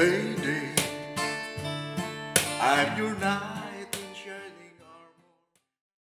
lady. I'm your knight.